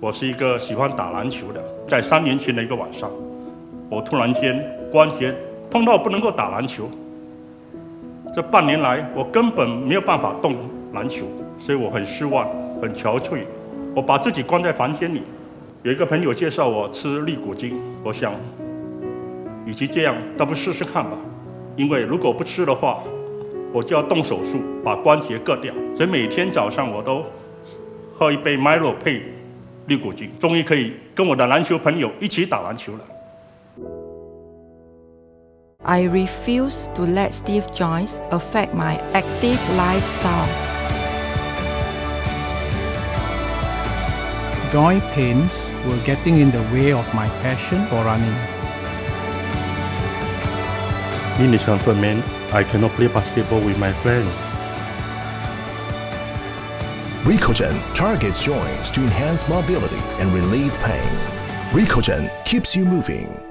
我是一个喜欢打篮球的，在三年前的一个晚上，我突然间关节痛到不能够打篮球。这半年来，我根本没有办法动篮球，所以我很失望，很憔悴。我把自己关在房间里。有一个朋友介绍我吃利骨精，我想，与其这样，倒不试试看吧。因为如果不吃的话，我就要动手术把关节割掉。所以每天早上我都喝一杯 Milo 配利骨精，终于可以跟我的篮球朋友一起打篮球了。I refuse to let stiff joints affect my active lifestyle. Joint pains were getting in the way of my passion for running. In this confinement, I cannot play basketball with my friends. Recogen targets joints to enhance mobility and relieve pain. Recogen keeps you moving